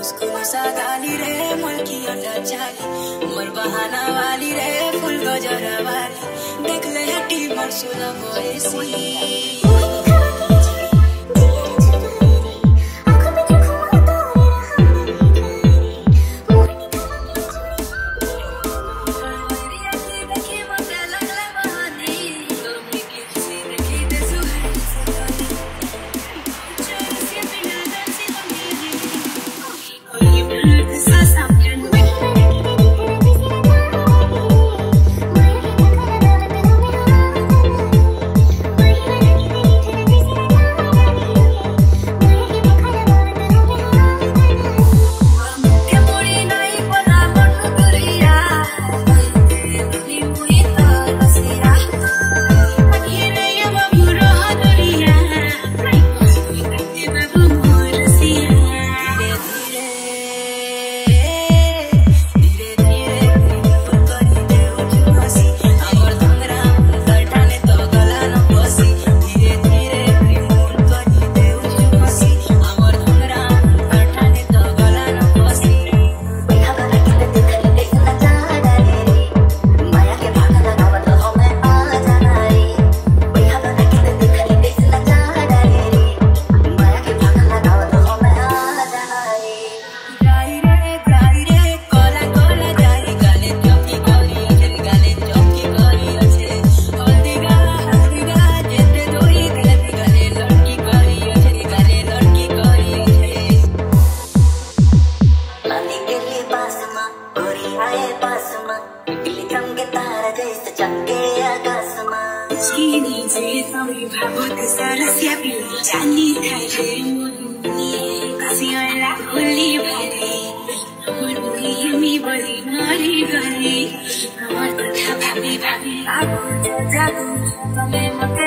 उसको मसा डाली रे मुल्की और चाली उमर बहाना वाली रे फुल गजरा वाली देख ले हटी मर सुना वो ऐसी You. ভাবি ভাবি ভাবি ভাবো যাবো তুমি মতে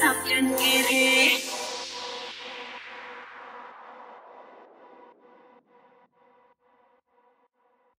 sapyan kere